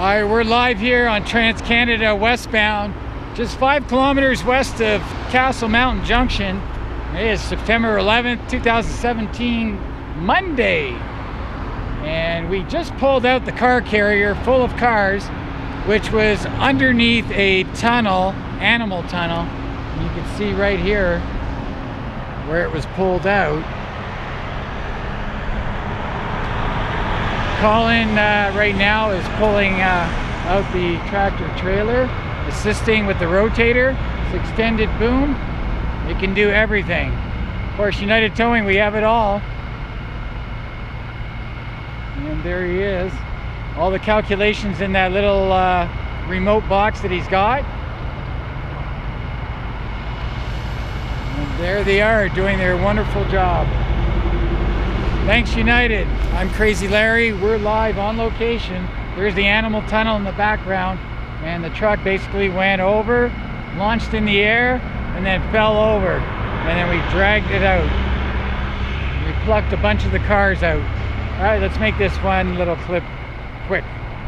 All right, we're live here on Trans Canada westbound, just five kilometers west of Castle Mountain Junction. It is September 11th, 2017, Monday. And we just pulled out the car carrier full of cars, which was underneath a tunnel, animal tunnel. You can see right here where it was pulled out. Colin uh, right now is pulling uh, out the tractor trailer, assisting with the rotator, it's extended boom. It can do everything. Of course, United Towing, we have it all. And there he is. All the calculations in that little uh, remote box that he's got. And there they are doing their wonderful job. Thanks United. I'm Crazy Larry. We're live on location. There's the animal tunnel in the background and the truck basically went over, launched in the air and then fell over and then we dragged it out. We plucked a bunch of the cars out. All right, let's make this one little clip quick.